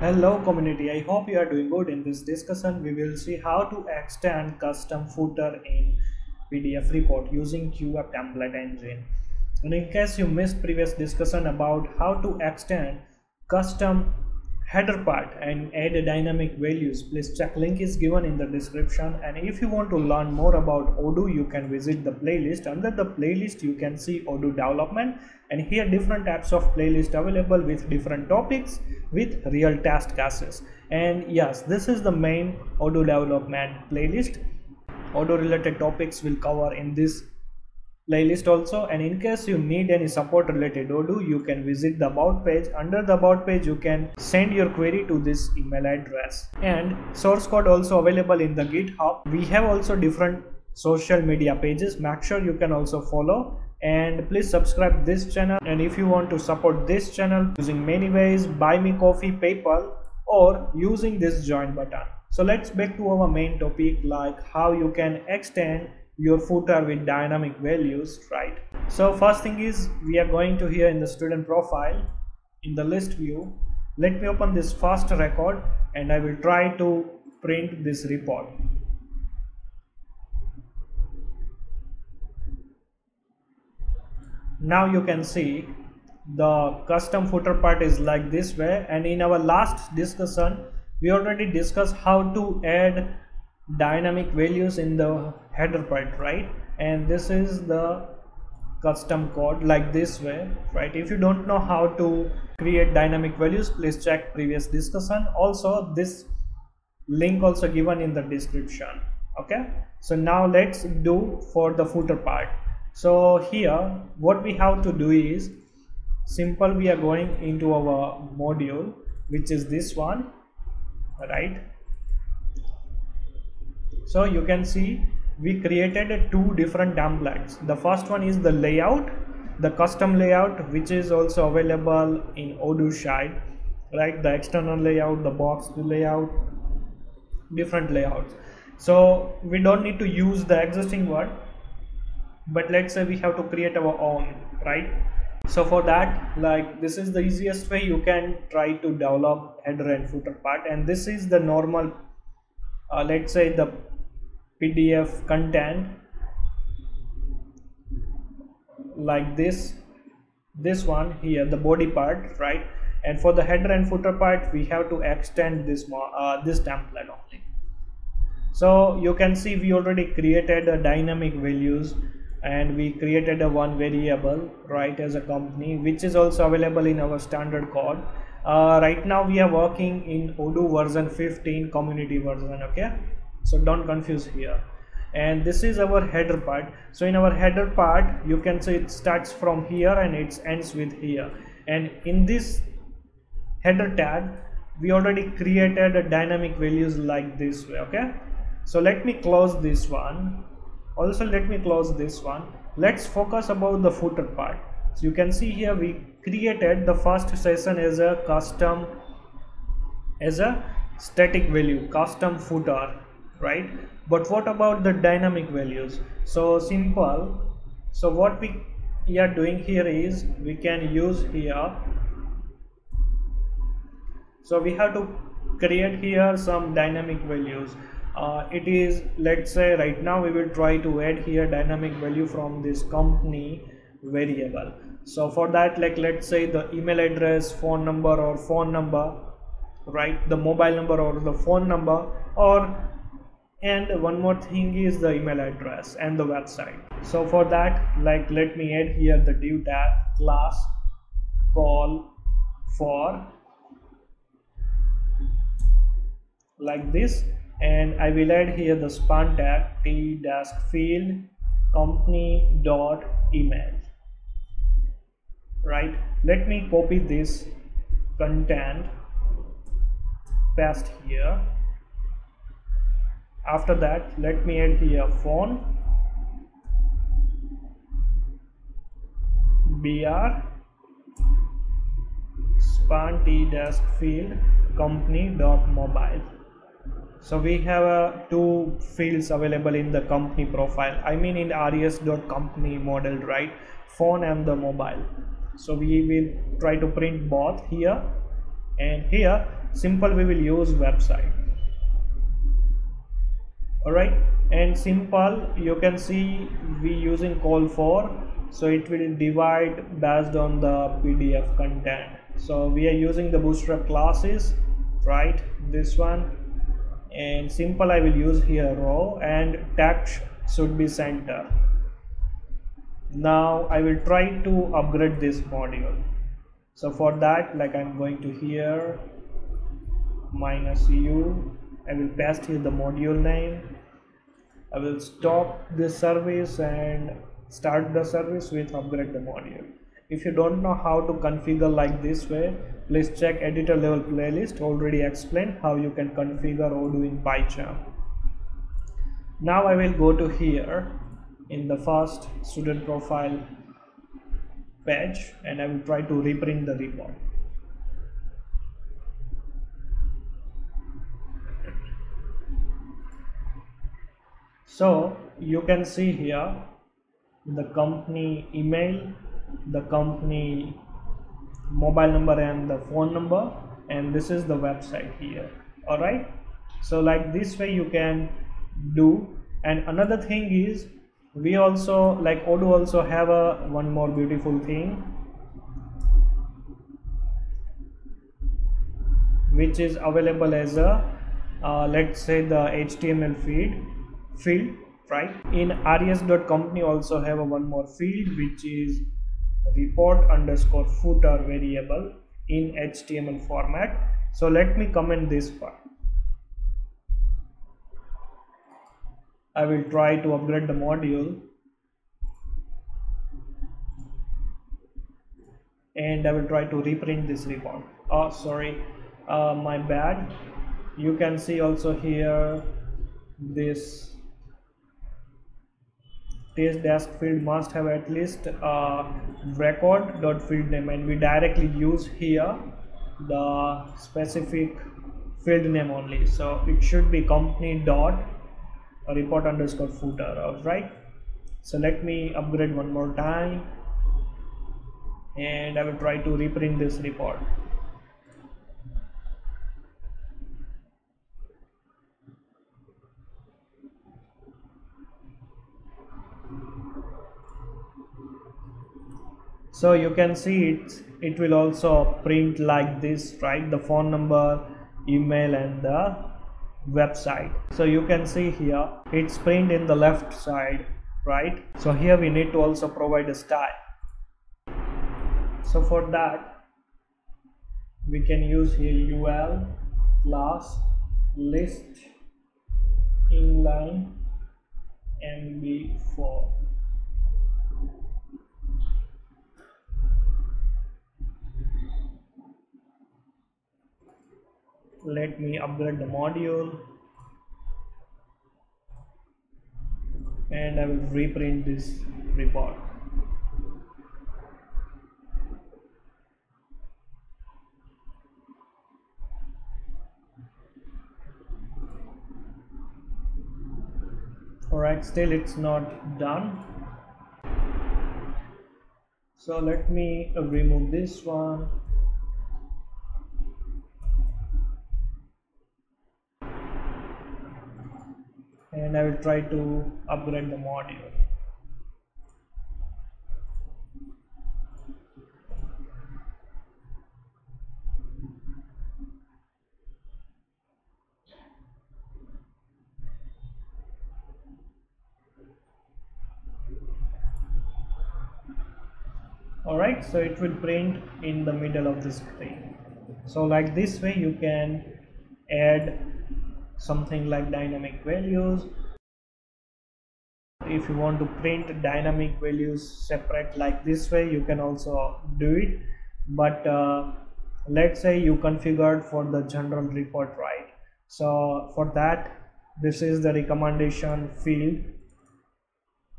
Hello community, I hope you are doing good. In this discussion, we will see how to extend custom footer in PDF report using QWeb template engine. And in case you missed previous discussion about how to extend custom header part and add dynamic values. Please check link is given in the description. And if you want to learn more about odoo you can visit the playlist. Under the playlist you can see odoo development. And here different types of playlist available with different topics with real test cases. And yes this is the main odoo development playlist. Odoo related topics will cover in this playlist also. And in case you need any support related odoo you can visit the about page. Under the about page you can send your query to this email address. And source code also available in the github. We have also different social media pages. Make sure you can also follow. And please subscribe this channel. And if you want to support this channel using many ways buy me coffee paypal or using this join button. So let's back to our main topic like how you can extend your footer with dynamic values right? So first thing is we are going to here in the student profile in the list view. Let me open this first record and I will try to print this report. Now you can see the custom footer part is like this way and in our last discussion we already discussed how to add dynamic values in the header part right? And this is the custom code like this way right? If you don't know how to create dynamic values please check previous discussion. Also this link also given in the description okay? So now let's do for the footer part. So here what we have to do is simple we are going into our module which is this one right so you can see we created two different templates. The first one is the layout the custom layout which is also available in odoo side right? The external layout the box layout different layouts. So we don't need to use the existing one but let's say we have to create our own right? So for that like this is the easiest way you can try to develop header and footer part. And this is the normal uh, let's say the pdf content like this this one here the body part right? And for the header and footer part we have to extend this uh, this template only. So you can see we already created a dynamic values and we created a one variable right as a company which is also available in our standard code. Uh, right now we are working in odoo version 15 community version okay so don't confuse here. And this is our header part. So in our header part you can say it starts from here and it ends with here. And in this header tag we already created a dynamic values like this way okay? So let me close this one. Also let me close this one. Let's focus about the footer part. So you can see here we created the first session as a custom as a static value custom footer right? But what about the dynamic values? So simple. So what we are doing here is we can use here. So we have to create here some dynamic values. Uh, it is let's say right now we will try to add here dynamic value from this company variable. So for that like let's say the email address phone number or phone number right? The mobile number or the phone number or and one more thing is the email address and the website. So for that like let me add here the div tag class call for like this. And I will add here the span tag t desk field company dot email. Right? Let me copy this content paste here after that let me add here. Phone. Br span t desk field. Company dot mobile. So we have uh, two fields available in the company profile. I mean in res dot company model right? Phone and the mobile. So we will try to print both here and here. Simple we will use website alright and simple you can see we using call for so it will divide based on the pdf content. So we are using the bootstrap classes right this one and simple i will use here row and text should be center. Now i will try to upgrade this module. So for that like i'm going to here minus u i will paste here the module name. I will stop this service and start the service with upgrade the module. If you don't know how to configure like this way please check editor level playlist already explained how you can configure odoo in pycharm. Now i will go to here in the first student profile page and I will try to reprint the report. So you can see here the company email, the company mobile number and the phone number and this is the website here alright? So like this way you can do and another thing is we also like odoo also have a one more beautiful thing which is available as a uh, let's say the html feed field right? In res.company also have a one more field which is report underscore footer variable in html format. So let me comment this part. I will try to upgrade the module. And I will try to reprint this report. Oh sorry. Uh, my bad. You can see also here this test desk field must have at least a record dot field name and we directly use here the specific field name only. So it should be company dot report underscore footer all right so let me upgrade one more time and I will try to reprint this report so you can see it it will also print like this right? The phone number email and the website. So you can see here it's print in the left side right? So here we need to also provide a style. So for that we can use here ul class list inline mb4 let me upgrade the module. And I will reprint this report. Alright still it's not done. So let me remove this one and I will try to upgrade the module. Alright so it will print in the middle of the screen. So like this way you can add something like dynamic values. If you want to print dynamic values separate like this way you can also do it. But uh, let's say you configured for the general report right? So for that this is the recommendation field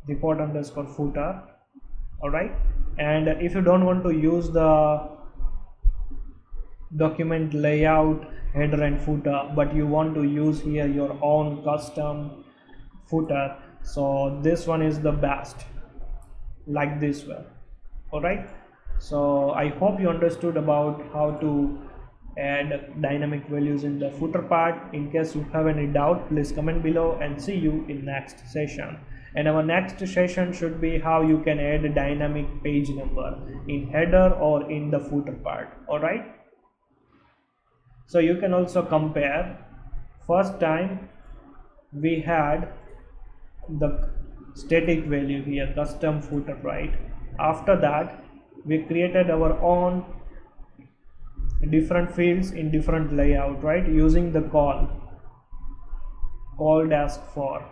report underscore footer all right and if you don't want to use the document layout header and footer but you want to use here your own custom footer. So this one is the best like this way all right? So i hope you understood about how to add dynamic values in the footer part. In case you have any doubt please comment below and see you in next session. And our next session should be how you can add a dynamic page number in header or in the footer part. All right so you can also compare. First time we had the static value here custom footer right after that we created our own different fields in different layout right? Using the call call desk for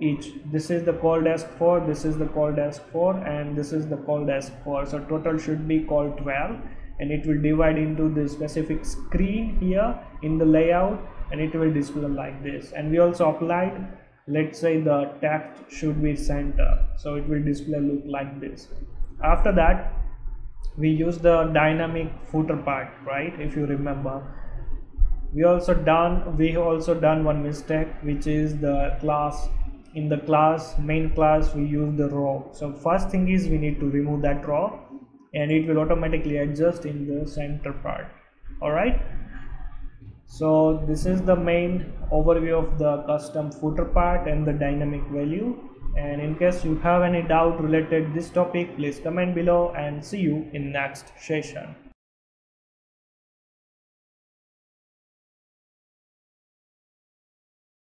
each. This is the call desk for this is the call desk for and this is the call desk for. So total should be called 12 and it will divide into the specific screen here in the layout and it will display like this. And we also applied let's say the text should be center so it will display look like this. After that we use the dynamic footer part right if you remember. We also done we also done one mistake which is the class in the class main class we use the row. So first thing is we need to remove that row and it will automatically adjust in the center part. All right so this is the main overview of the custom footer part and the dynamic value. And in case you have any doubt related this topic please comment below and see you in next session